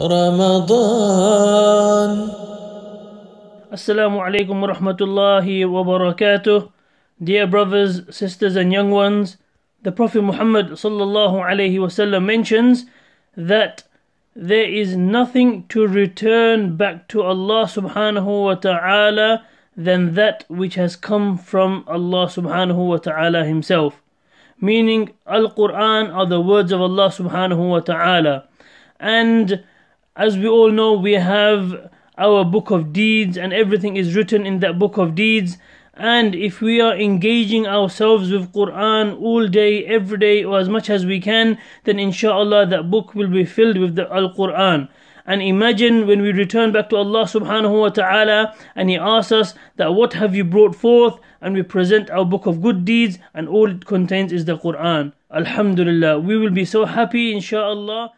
رمضان Assalamu alaikum wa rahmatullahi wa barakatuh. Dear brothers, sisters, and young ones, the Prophet Muhammad sallallahu alaihi wasallam mentions that there is nothing to return back to Allah subhanahu wa ta'ala than that which has come from Allah subhanahu wa ta'ala Himself. Meaning, Al Quran are the words of Allah subhanahu wa ta'ala. And as we all know, we have our book of deeds, and everything is written in that book of deeds. And if we are engaging ourselves with Quran all day, every day, or as much as we can, then inshallah that book will be filled with the Al Quran. And imagine when we return back to Allah subhanahu wa ta'ala and He asks us that what have you brought forth? And we present our book of good deeds, and all it contains is the Quran. Alhamdulillah, we will be so happy, inshallah.